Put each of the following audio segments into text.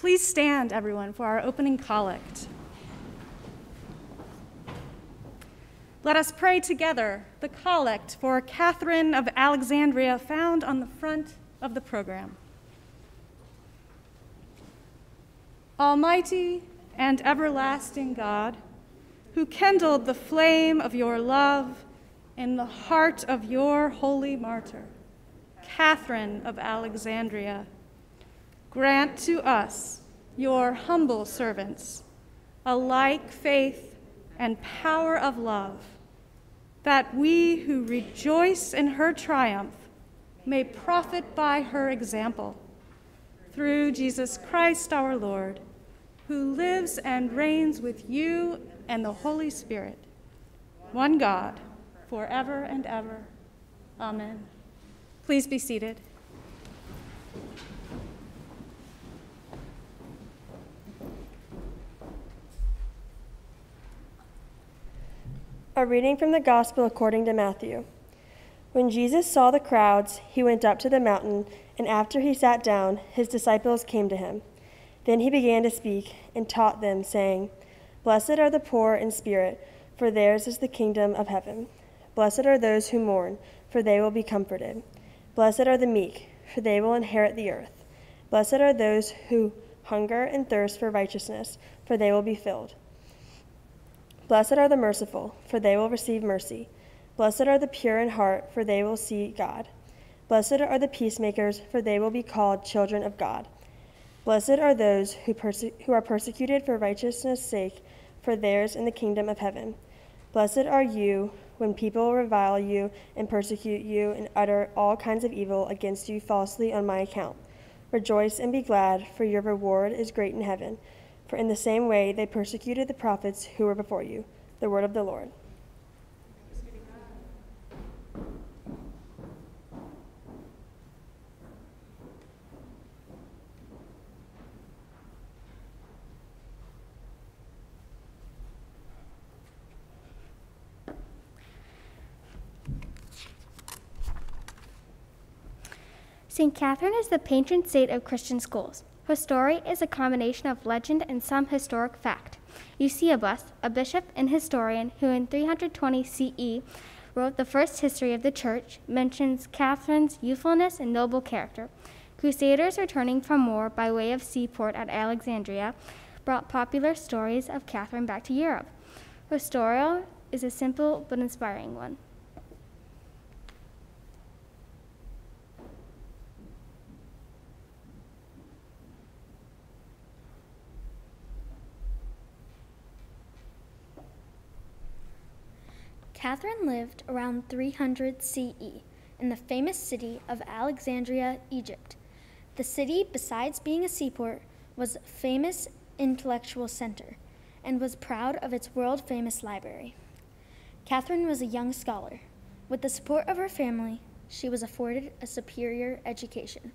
Please stand, everyone, for our opening collect. Let us pray together the collect for Catherine of Alexandria found on the front of the program. Almighty and everlasting God, who kindled the flame of your love in the heart of your holy martyr, Catherine of Alexandria, grant to us, your humble servants, a like faith and power of love, that we who rejoice in her triumph may profit by her example. Through Jesus Christ our Lord, who lives and reigns with you and the Holy Spirit, one God, forever and ever. Amen. Please be seated. A reading from the Gospel according to Matthew. When Jesus saw the crowds, he went up to the mountain, and after he sat down, his disciples came to him. Then he began to speak and taught them, saying, Blessed are the poor in spirit, for theirs is the kingdom of heaven. Blessed are those who mourn, for they will be comforted. Blessed are the meek, for they will inherit the earth. Blessed are those who hunger and thirst for righteousness, for they will be filled. Blessed are the merciful, for they will receive mercy. Blessed are the pure in heart, for they will see God. Blessed are the peacemakers, for they will be called children of God. Blessed are those who, perse- who are persecuted for righteousness' sake, for theirs in the kingdom of heaven. Blessed are you when people revile you and persecute you and utter all kinds of evil against you falsely on my account. Rejoice and be glad, for your reward is great in heaven. For in the same way they persecuted the prophets who were before you. The word of the Lord. St. Catherine is the patron saint of Christian schools. Her story is a combination of legend and some historic fact. Eusebius, a bishop and historian who in 320 CE wrote the first history of the church, mentions Catherine's youthfulness and noble character. Crusaders returning from war by way of seaport at Alexandria brought popular stories of Catherine back to Europe. Her story is a simple but inspiring one. Catherine lived around 300 CE in the famous city of Alexandria, Egypt. The city, besides being a seaport, was a famous intellectual center and was proud of its world famous library. Catherine was a young scholar. With the support of her family, she was afforded a superior education.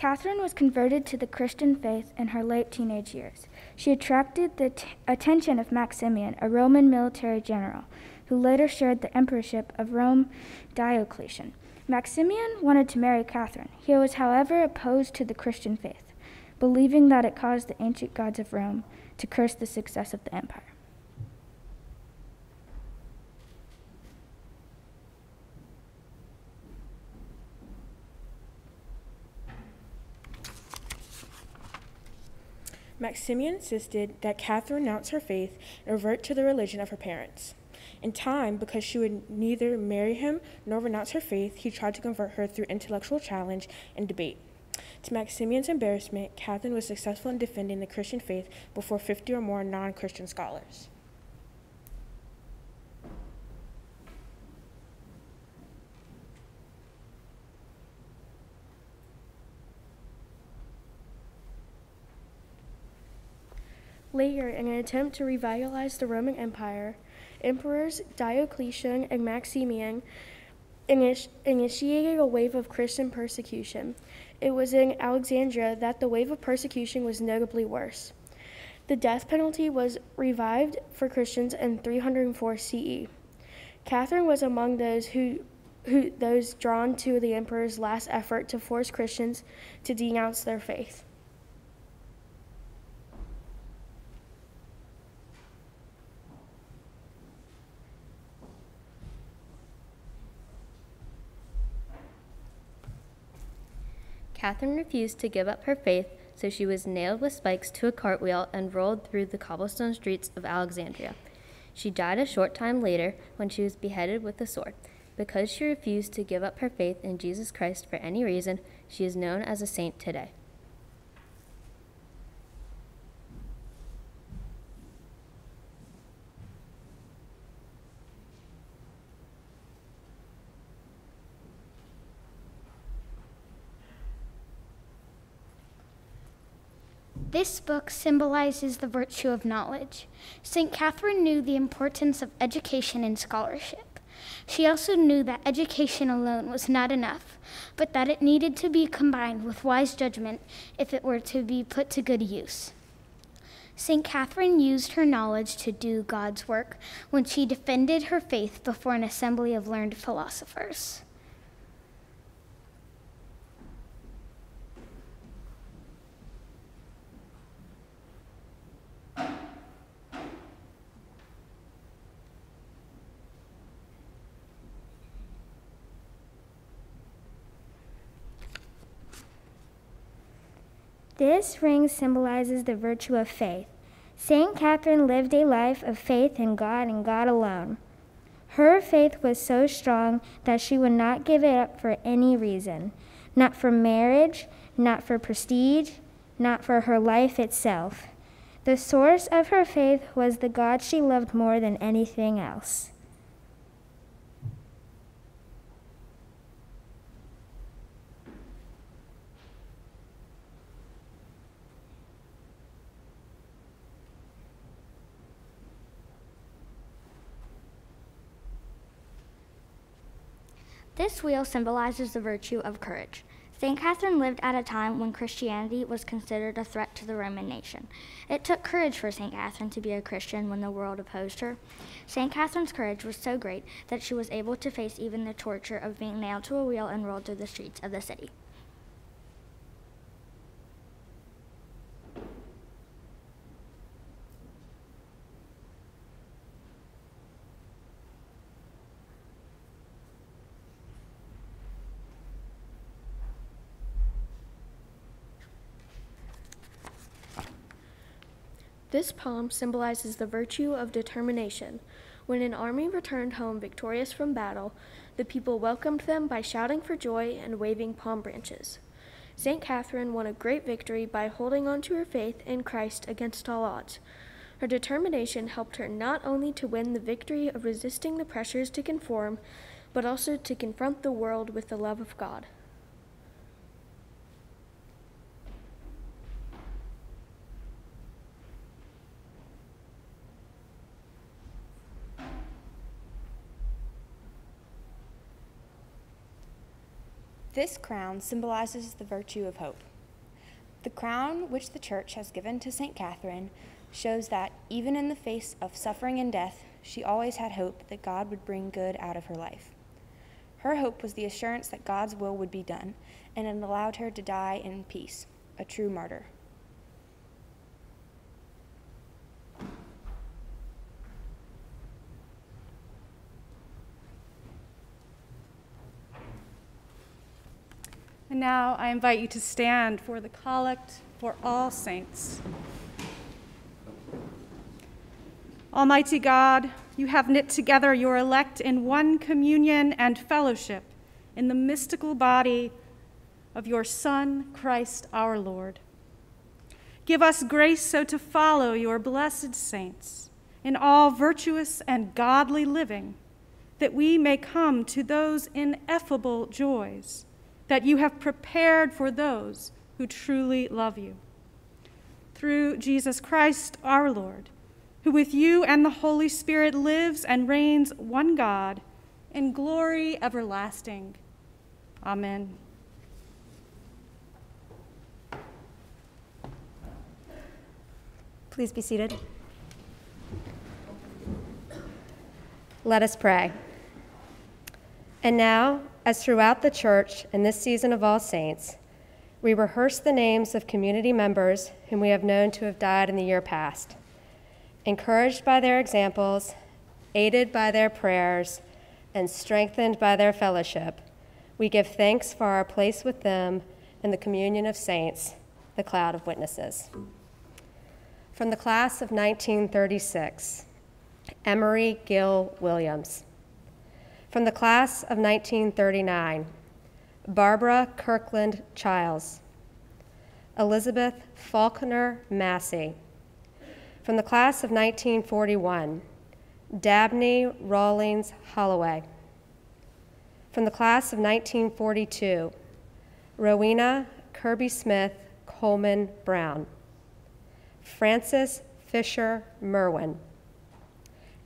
Catherine was converted to the Christian faith in her late teenage years. She attracted the attention of Maximian, a Roman military general, who later shared the emperorship of Rome Diocletian. Maximian wanted to marry Catherine. He was, however, opposed to the Christian faith, believing that it caused the ancient gods of Rome to curse the success of the empire. Maximian insisted that Catherine renounce her faith and revert to the religion of her parents. In time, because she would neither marry him nor renounce her faith, he tried to convert her through intellectual challenge and debate. To Maximian's embarrassment, Catherine was successful in defending the Christian faith before 50 or more non Christian scholars. Later, in an attempt to revitalize the Roman Empire, emperors Diocletian and Maximian initiated a wave of Christian persecution. It was in Alexandria that the wave of persecution was notably worse. The death penalty was revived for Christians in 304 CE. Catherine was among those who, who those drawn to the emperor's last effort to force Christians to denounce their faith. Catherine refused to give up her faith, so she was nailed with spikes to a cartwheel and rolled through the cobblestone streets of Alexandria. She died a short time later when she was beheaded with a sword. Because she refused to give up her faith in Jesus Christ for any reason, she is known as a saint today. This book symbolizes the virtue of knowledge. St. Catherine knew the importance of education and scholarship. She also knew that education alone was not enough, but that it needed to be combined with wise judgment if it were to be put to good use. St. Catherine used her knowledge to do God's work when she defended her faith before an assembly of learned philosophers. This ring symbolizes the virtue of faith. St. Catherine lived a life of faith in God and God alone. Her faith was so strong that she would not give it up for any reason not for marriage, not for prestige, not for her life itself. The source of her faith was the God she loved more than anything else. This wheel symbolizes the virtue of courage. St. Catherine lived at a time when Christianity was considered a threat to the Roman nation. It took courage for St. Catherine to be a Christian when the world opposed her. St. Catherine's courage was so great that she was able to face even the torture of being nailed to a wheel and rolled through the streets of the city. This poem symbolizes the virtue of determination. When an army returned home victorious from battle, the people welcomed them by shouting for joy and waving palm branches. St. Catherine won a great victory by holding on to her faith in Christ against all odds. Her determination helped her not only to win the victory of resisting the pressures to conform, but also to confront the world with the love of God. This crown symbolizes the virtue of hope. The crown which the Church has given to St. Catherine shows that, even in the face of suffering and death, she always had hope that God would bring good out of her life. Her hope was the assurance that God's will would be done, and it allowed her to die in peace, a true martyr. And now I invite you to stand for the collect for all saints. Almighty God, you have knit together your elect in one communion and fellowship in the mystical body of your Son, Christ our Lord. Give us grace so to follow your blessed saints in all virtuous and godly living, that we may come to those ineffable joys that you have prepared for those who truly love you. Through Jesus Christ our Lord, who with you and the Holy Spirit lives and reigns one God, in glory everlasting. Amen. Please be seated. Let us pray. And now, as throughout the church in this season of All Saints, we rehearse the names of community members whom we have known to have died in the year past. Encouraged by their examples, aided by their prayers, and strengthened by their fellowship, we give thanks for our place with them in the communion of saints, the cloud of witnesses. From the class of 1936, Emery Gill Williams. From the class of 1939, Barbara Kirkland Childs. Elizabeth Faulkner Massey. From the class of 1941, Dabney Rawlings Holloway. From the class of 1942, Rowena Kirby Smith Coleman Brown. Frances Fisher Merwin.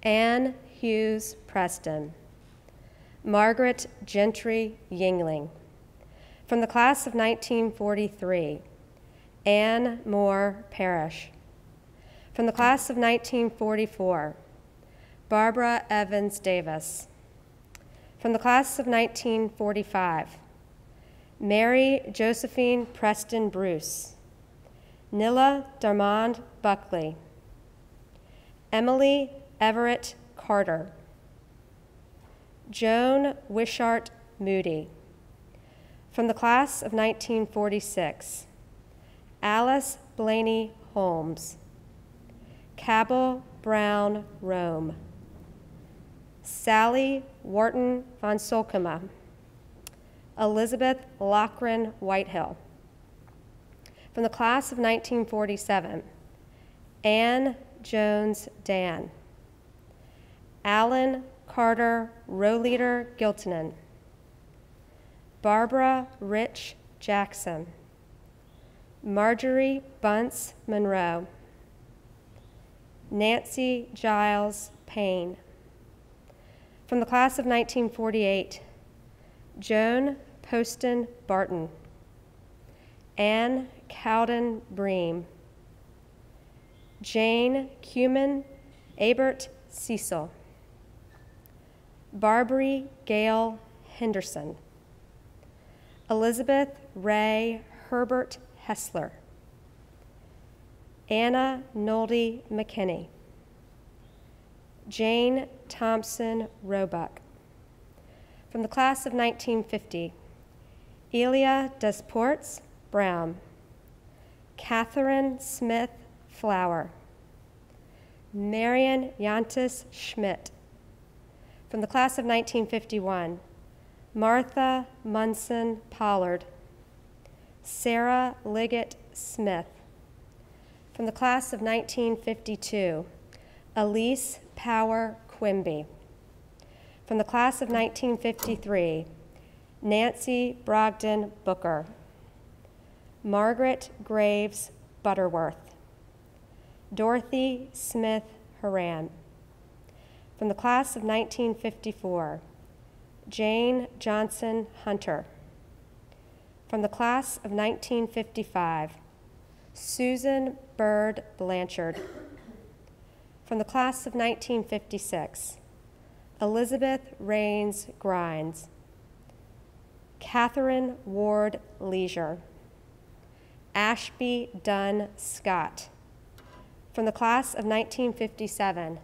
Anne Hughes Preston. Margaret Gentry Yingling. From the class of 1943, Anne Moore Parrish. From the class of 1944, Barbara Evans Davis. From the class of 1945, Mary Josephine Preston Bruce. Nilla Darmond Buckley. Emily Everett Carter. Joan Wishart Moody. From the class of 1946, Alice Blaney Holmes. Cabell Brown Rome. Sally Wharton von Solkema. Elizabeth Lochran Whitehill. From the class of 1947, Anne Jones Dan. Alan Carter Rowleader Giltonen. Barbara Rich Jackson. Marjorie Bunce Monroe. Nancy Giles Payne. From the class of 1948, Joan Poston Barton. Anne Cowden Bream. Jane Cuman Abert Cecil. Barbary Gale Henderson. Elizabeth Ray Herbert Hessler. Anna Noldy McKinney. Jane Thompson Roebuck. From the class of 1950, Elia Desports Brown. Catherine Smith Flower. Marion Yantis Schmidt. From the class of 1951, Martha Munson Pollard. Sarah Liggett Smith. From the class of 1952, Elise Power Quimby. From the class of 1953, Nancy Brogdon Booker. Margaret Graves Butterworth. Dorothy Smith Haran. From the class of 1954, Jane Johnson Hunter. From the class of 1955, Susan Bird Blanchard. From the class of 1956, Elizabeth Rains Grinds. Catherine Ward Leisure. Ashby Dunn Scott. From the class of 1957,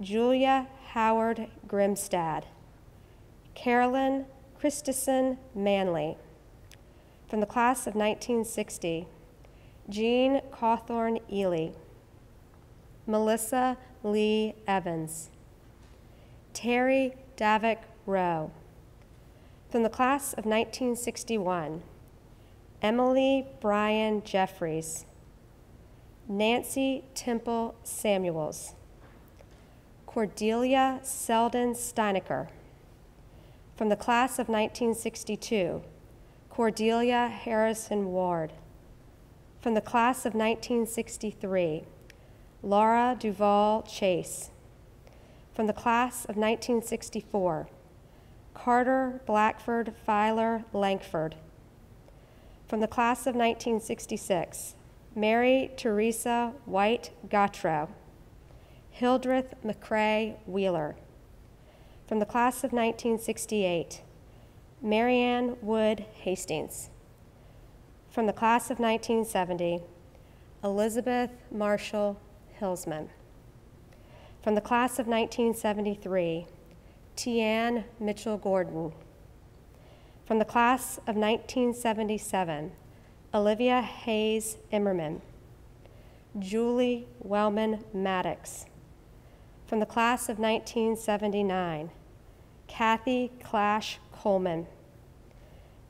Julia Howard Grimstad. Carolyn Christison Manley. From the class of 1960, Jean Cawthorn Ely. Melissa Lee Evans. Terry Davick Rowe. From the class of 1961, Emily Bryan Jeffries. Nancy Temple Samuels. Cordelia Selden Steinecker. From the class of 1962, Cordelia Harrison Ward. From the class of 1963, Laura Duval Chase. From the class of 1964, Carter Blackford Filer Lankford. From the class of 1966, Mary Teresa White Gautreau. Hildreth McCrae Wheeler. From the class of 1968, Marianne Wood Hastings. From the class of 1970, Elizabeth Marshall Hillsman. From the class of 1973, Tianne Mitchell Gordon. From the class of 1977, Olivia Hayes Immerman. Julie Wellman Maddox. From the class of 1979, Kathy Clash Coleman.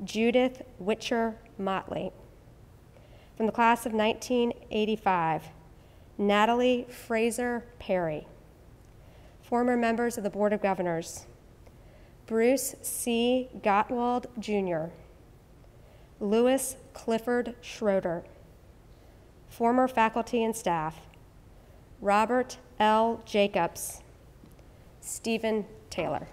Judith Witcher Motley. From the class of 1985, Natalie Fraser Perry. Former members of the Board of Governors, Bruce C. Gottwald Jr., Lewis Clifford Schroeder. Former faculty and staff, Robert L. Jacobs, Stephen Taylor.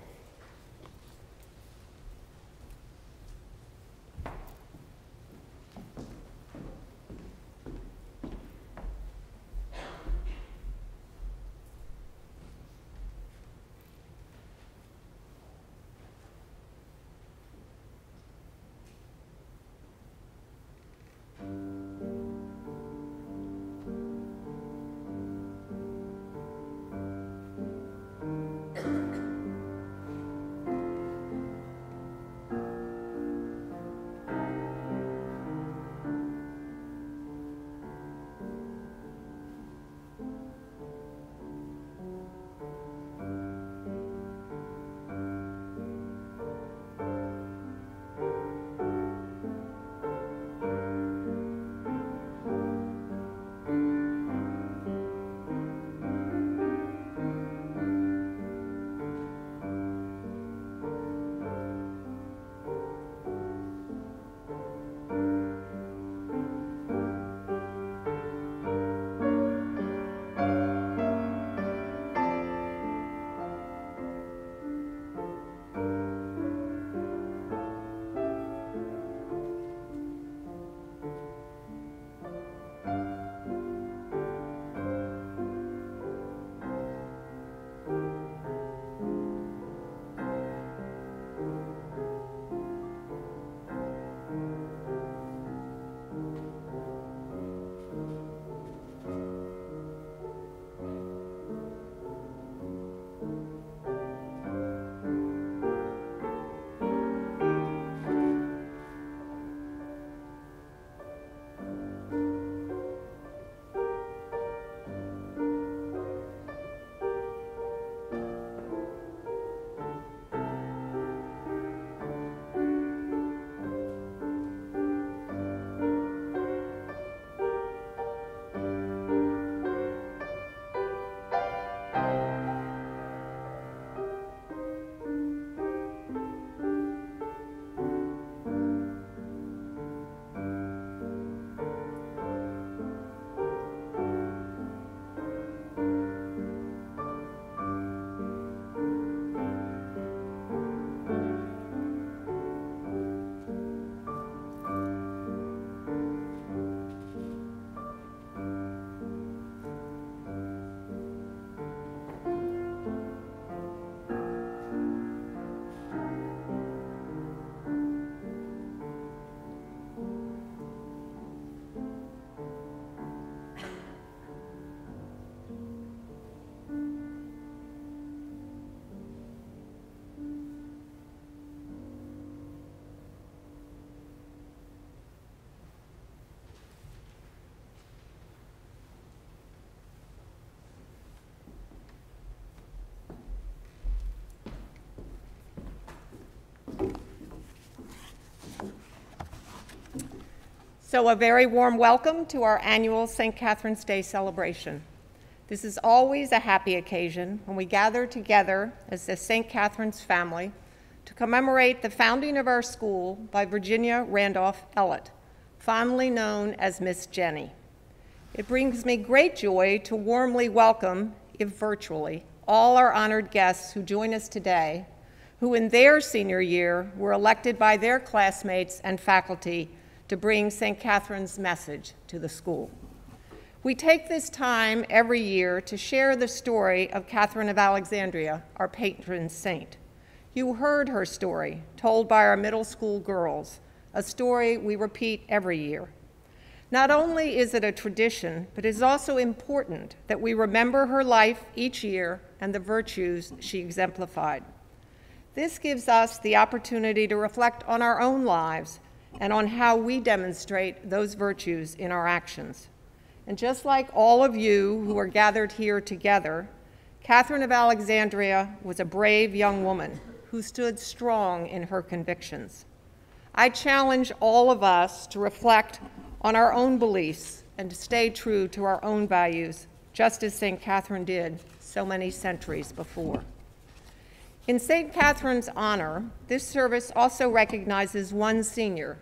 So, a very warm welcome to our annual St. Catherine's Day celebration. This is always a happy occasion when we gather together as the St. Catherine's family to commemorate the founding of our school by Virginia Randolph Ellett, fondly known as Miss Jenny. It brings me great joy to warmly welcome, if virtually, all our honored guests who join us today who in their senior year were elected by their classmates and faculty to bring St. Catherine's message to the school. We take this time every year to share the story of Catherine of Alexandria, our patron saint. You heard her story, told by our middle school girls, a story we repeat every year. Not only is it a tradition, but it is also important that we remember her life each year and the virtues she exemplified. This gives us the opportunity to reflect on our own lives and on how we demonstrate those virtues in our actions. And just like all of you who are gathered here together, Catherine of Alexandria was a brave young woman who stood strong in her convictions. I challenge all of us to reflect on our own beliefs and to stay true to our own values, just as St. Catherine did so many centuries before. In St. Catherine's honor, this service also recognizes one senior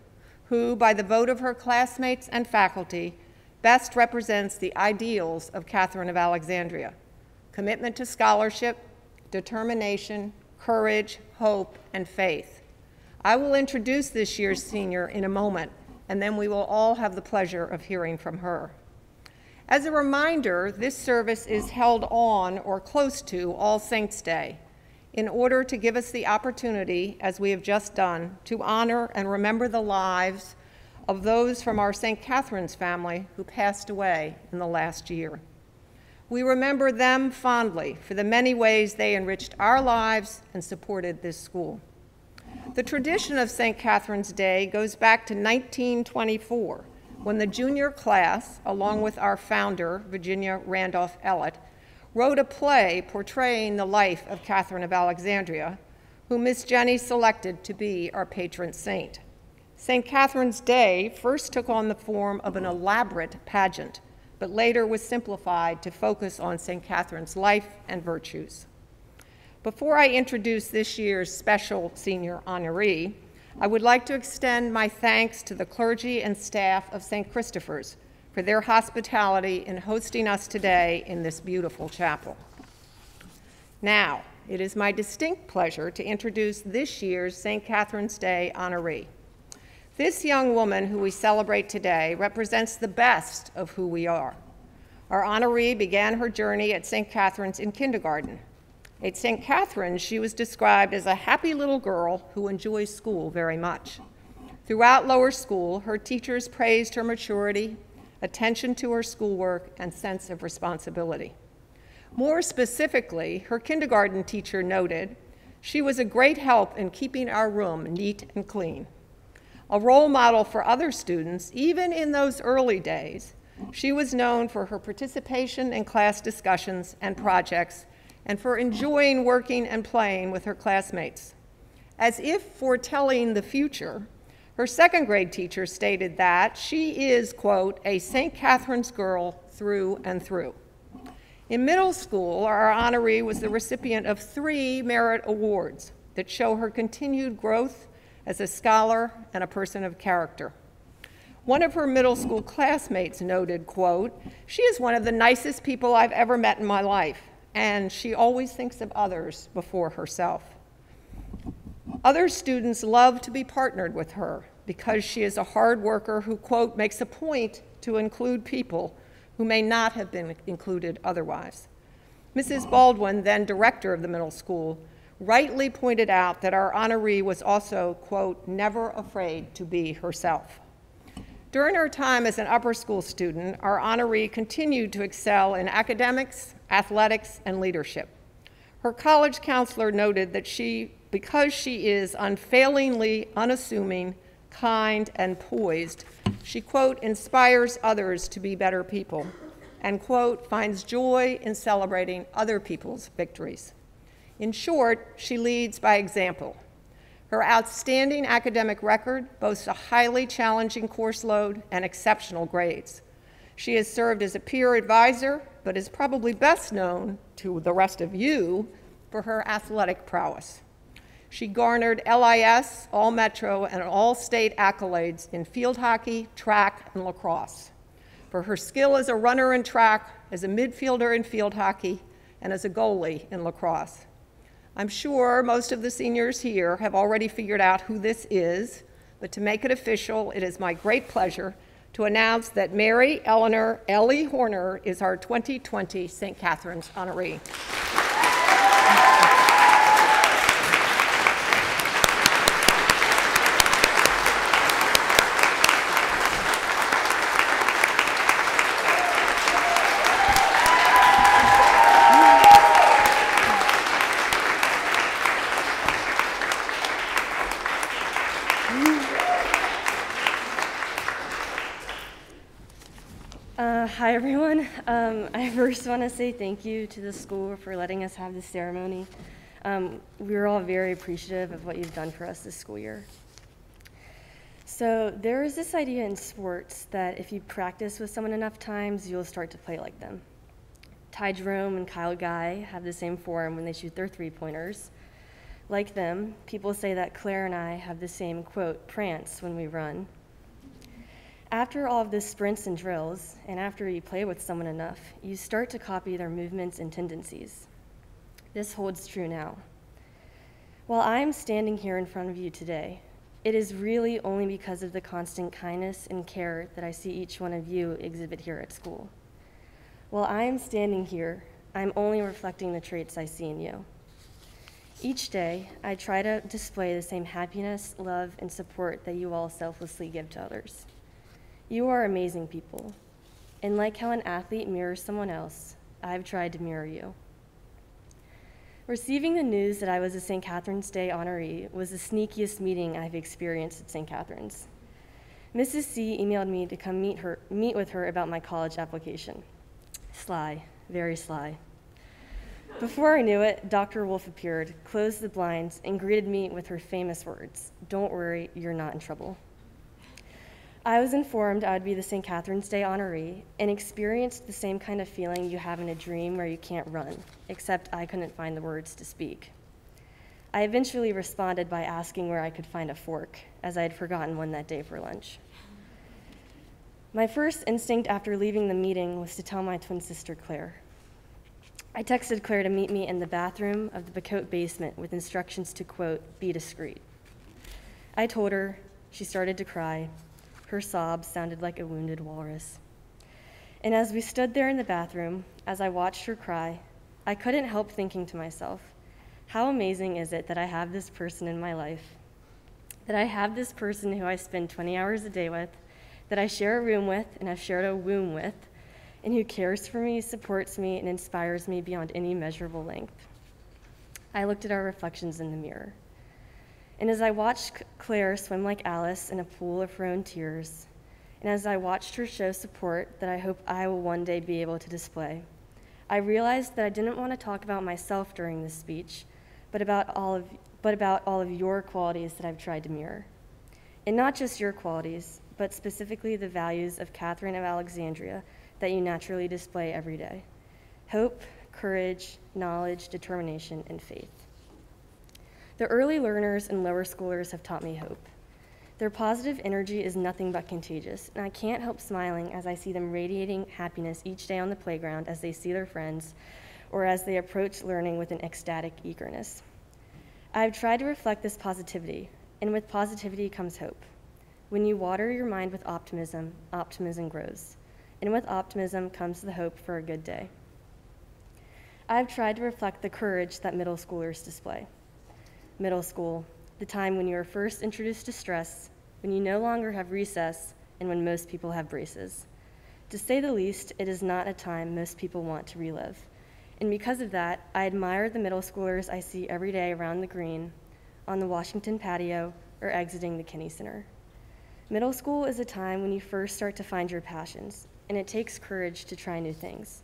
who, by the vote of her classmates and faculty, best represents the ideals of Catherine of Alexandria commitment to scholarship, determination, courage, hope, and faith. I will introduce this year's senior in a moment, and then we will all have the pleasure of hearing from her. As a reminder, this service is held on or close to All Saints' Day in order to give us the opportunity, as we have just done, to honor and remember the lives of those from our St. Catherine's family who passed away in the last year. We remember them fondly for the many ways they enriched our lives and supported this school. The tradition of St. Catherine's Day goes back to 1924 when the junior class, along with our founder, Virginia Randolph Ellett, wrote a play portraying the life of Catherine of Alexandria, who Miss Jenny selected to be our patron saint. St. Catherine's Day first took on the form of an elaborate pageant, but later was simplified to focus on St. Catherine's life and virtues. Before I introduce this year's special senior honoree, I would like to extend my thanks to the clergy and staff of St. Christopher's for their hospitality in hosting us today in this beautiful chapel. Now, it is my distinct pleasure to introduce this year's St. Catherine's Day honoree. This young woman who we celebrate today represents the best of who we are. Our honoree began her journey at St. Catherine's in kindergarten. At St. Catherine's, she was described as a happy little girl who enjoys school very much. Throughout lower school, her teachers praised her maturity, attention to her schoolwork, and sense of responsibility. More specifically, her kindergarten teacher noted she was a great help in keeping our room neat and clean. A role model for other students, even in those early days, she was known for her participation in class discussions and projects and for enjoying working and playing with her classmates. As if foretelling the future, her second grade teacher stated that she is, quote, a St. Catherine's girl through and through. In middle school, our honoree was the recipient of three merit awards that show her continued growth as a scholar and a person of character. One of her middle school classmates noted, quote, she is one of the nicest people I've ever met in my life, and she always thinks of others before herself. Other students love to be partnered with her because she is a hard worker who, quote, makes a point to include people who may not have been included otherwise. Mrs. Baldwin, then director of the middle school, rightly pointed out that our honoree was also, quote, never afraid to be herself. During her time as an upper school student, our honoree continued to excel in academics, athletics, and leadership. Her college counselor noted that she because she is unfailingly unassuming, kind, and poised, she, quote, inspires others to be better people, and, quote, finds joy in celebrating other people's victories. In short, she leads by example. Her outstanding academic record boasts a highly challenging course load and exceptional grades. She has served as a peer advisor, but is probably best known to the rest of you for her athletic prowess. She garnered LIS, All Metro, and All State accolades in field hockey, track, and lacrosse. For her skill as a runner in track, as a midfielder in field hockey, and as a goalie in lacrosse. I'm sure most of the seniors here have already figured out who this is, but to make it official, it is my great pleasure to announce that Mary Eleanor Ellie Horner is our 2020 St. Catherine's honoree. Hi, everyone. Um, I first want to say thank you to the school for letting us have this ceremony. Um, we're all very appreciative of what you've done for us this school year. So, there is this idea in sports that if you practice with someone enough times, you'll start to play like them. Ty Jerome and Kyle Guy have the same form when they shoot their three pointers. Like them, people say that Claire and I have the same, quote, prance when we run. After all of the sprints and drills, and after you play with someone enough, you start to copy their movements and tendencies. This holds true now. While I'm standing here in front of you today, it is really only because of the constant kindness and care that I see each one of you exhibit here at school. While I am standing here, I'm only reflecting the traits I see in you. Each day, I try to display the same happiness, love, and support that you all selflessly give to others. You are amazing people. And like how an athlete mirrors someone else, I've tried to mirror you. Receiving the news that I was a St. Catherine's Day honoree was the sneakiest meeting I've experienced at St. Catherine's. Mrs. C emailed me to come meet her meet with her about my college application. Sly, very sly. Before I knew it, Dr. Wolf appeared, closed the blinds, and greeted me with her famous words Don't worry, you're not in trouble. I was informed I would be the St. Catherine's Day honoree and experienced the same kind of feeling you have in a dream where you can't run, except I couldn't find the words to speak. I eventually responded by asking where I could find a fork, as I had forgotten one that day for lunch. My first instinct after leaving the meeting was to tell my twin sister Claire. I texted Claire to meet me in the bathroom of the Bacote basement with instructions to, quote, be discreet. I told her, she started to cry. Her sobs sounded like a wounded walrus. And as we stood there in the bathroom, as I watched her cry, I couldn't help thinking to myself, how amazing is it that I have this person in my life? That I have this person who I spend 20 hours a day with, that I share a room with and have shared a womb with, and who cares for me, supports me, and inspires me beyond any measurable length. I looked at our reflections in the mirror. And as I watched Claire swim like Alice in a pool of her own tears, and as I watched her show support that I hope I will one day be able to display, I realized that I didn't want to talk about myself during this speech, but about all of, but about all of your qualities that I've tried to mirror. And not just your qualities, but specifically the values of Catherine of Alexandria that you naturally display every day hope, courage, knowledge, determination, and faith. The early learners and lower schoolers have taught me hope. Their positive energy is nothing but contagious, and I can't help smiling as I see them radiating happiness each day on the playground as they see their friends or as they approach learning with an ecstatic eagerness. I have tried to reflect this positivity, and with positivity comes hope. When you water your mind with optimism, optimism grows, and with optimism comes the hope for a good day. I have tried to reflect the courage that middle schoolers display middle school, the time when you are first introduced to stress, when you no longer have recess, and when most people have braces. To say the least, it is not a time most people want to relive. And because of that, I admire the middle schoolers I see every day around the green, on the Washington patio, or exiting the Kinney Center. Middle school is a time when you first start to find your passions, and it takes courage to try new things.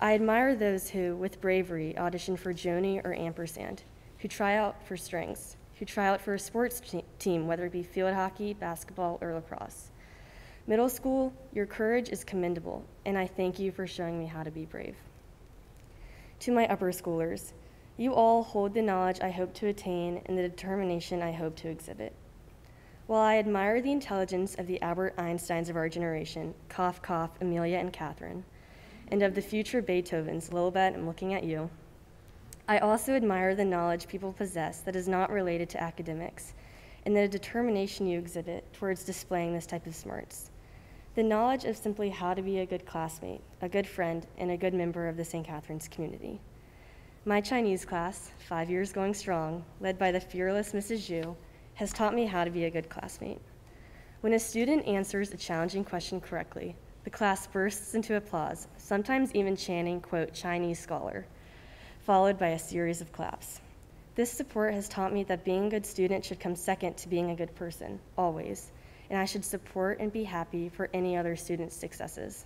I admire those who, with bravery, audition for Joni or Ampersand, who try out for strings, who try out for a sports te- team, whether it be field hockey, basketball, or lacrosse. Middle school, your courage is commendable, and I thank you for showing me how to be brave. To my upper schoolers, you all hold the knowledge I hope to attain and the determination I hope to exhibit. While I admire the intelligence of the Albert Einsteins of our generation, cough, cough, Amelia and Catherine, and of the future Beethovens, Lilibet, I'm looking at you, I also admire the knowledge people possess that is not related to academics and the determination you exhibit towards displaying this type of smarts. The knowledge of simply how to be a good classmate, a good friend, and a good member of the St. Catherine's community. My Chinese class, five years going strong, led by the fearless Mrs. Zhu, has taught me how to be a good classmate. When a student answers a challenging question correctly, the class bursts into applause, sometimes even chanting, quote, Chinese scholar, followed by a series of claps. This support has taught me that being a good student should come second to being a good person, always, and I should support and be happy for any other student's successes.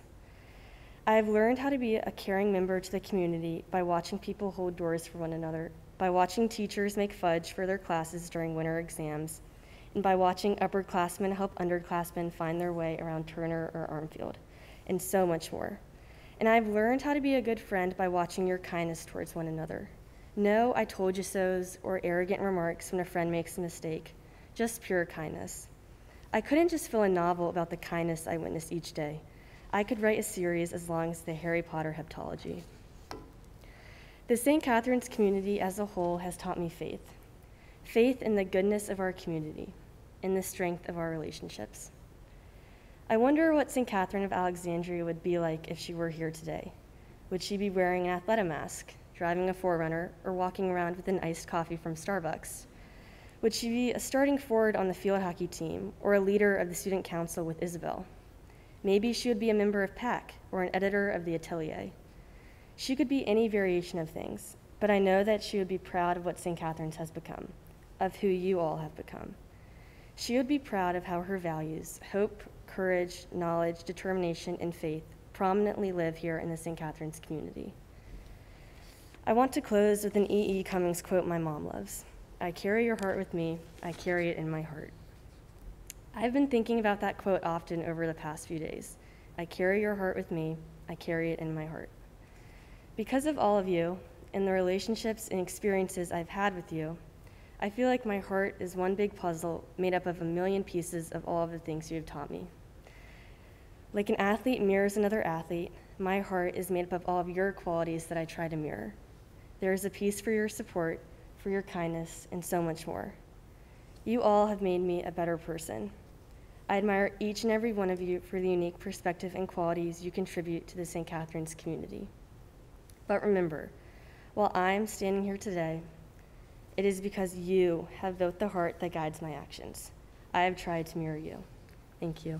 I have learned how to be a caring member to the community by watching people hold doors for one another, by watching teachers make fudge for their classes during winter exams, and by watching upperclassmen help underclassmen find their way around Turner or Armfield, and so much more. And I've learned how to be a good friend by watching your kindness towards one another. No, I told you so's or arrogant remarks when a friend makes a mistake, just pure kindness. I couldn't just fill a novel about the kindness I witnessed each day. I could write a series as long as the Harry Potter heptology. The St. Catherine's community as a whole has taught me faith faith in the goodness of our community, in the strength of our relationships. I wonder what St. Catherine of Alexandria would be like if she were here today. Would she be wearing an athleta mask? driving a 4Runner, or walking around with an iced coffee from Starbucks? Would she be a starting forward on the field hockey team or a leader of the student council with Isabel? Maybe she would be a member of PAC or an editor of the Atelier. She could be any variation of things, but I know that she would be proud of what St. Catherine's has become, of who you all have become. She would be proud of how her values, hope, courage, knowledge, determination, and faith, prominently live here in the St. Catherine's community. I want to close with an E. E. Cummings quote my mom loves I carry your heart with me, I carry it in my heart. I've been thinking about that quote often over the past few days. I carry your heart with me, I carry it in my heart. Because of all of you and the relationships and experiences I've had with you, I feel like my heart is one big puzzle made up of a million pieces of all of the things you have taught me. Like an athlete mirrors another athlete, my heart is made up of all of your qualities that I try to mirror. There is a piece for your support, for your kindness, and so much more. You all have made me a better person. I admire each and every one of you for the unique perspective and qualities you contribute to the St. Catherine's community. But remember, while I'm standing here today, it is because you have built the heart that guides my actions. I have tried to mirror you. Thank you.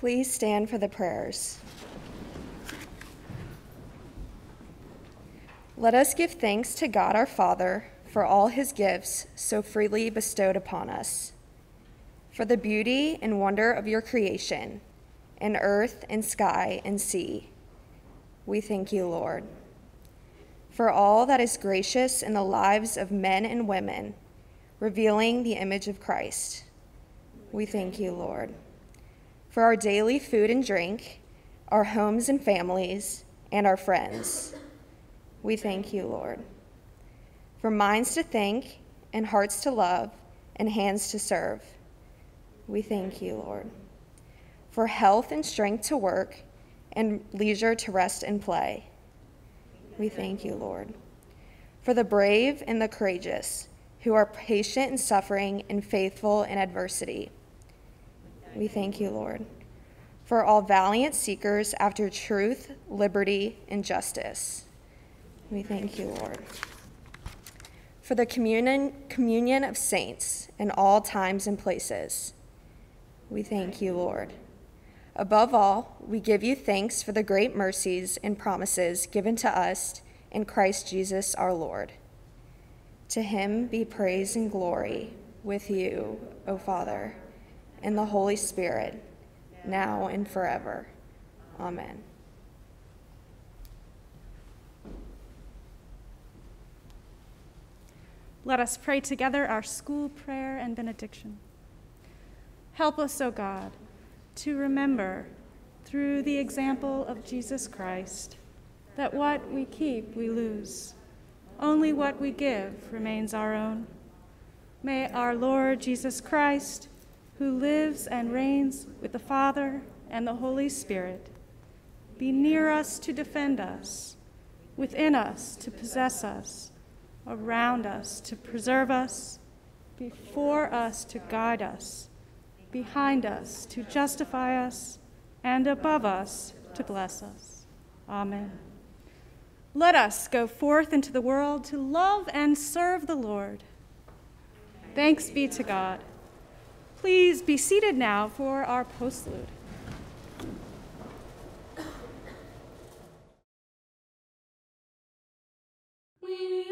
Please stand for the prayers. Let us give thanks to God our Father for all his gifts so freely bestowed upon us, for the beauty and wonder of your creation, in earth and sky and sea. We thank you, Lord. For all that is gracious in the lives of men and women, revealing the image of Christ. We thank you, Lord for our daily food and drink, our homes and families, and our friends. We thank you, Lord. For minds to think, and hearts to love, and hands to serve. We thank you, Lord. For health and strength to work, and leisure to rest and play. We thank you, Lord. For the brave and the courageous, who are patient in suffering and faithful in adversity. We thank you, Lord, for all valiant seekers after truth, liberty, and justice. We thank you, Lord. For the communion, communion of saints in all times and places. We thank you, Lord. Above all, we give you thanks for the great mercies and promises given to us in Christ Jesus our Lord. To him be praise and glory with you, O Father and the Holy Spirit, now and forever. Amen. Let us pray together our school prayer and benediction. Help us, O God, to remember through the example of Jesus Christ that what we keep we lose. Only what we give remains our own. May our Lord Jesus Christ who lives and reigns with the Father and the Holy Spirit, be near us to defend us, within us to possess us, around us to preserve us, before us to guide us, behind us to justify us, and above us to bless us. Amen. Let us go forth into the world to love and serve the Lord. Thanks be to God. Please be seated now for our postlude. We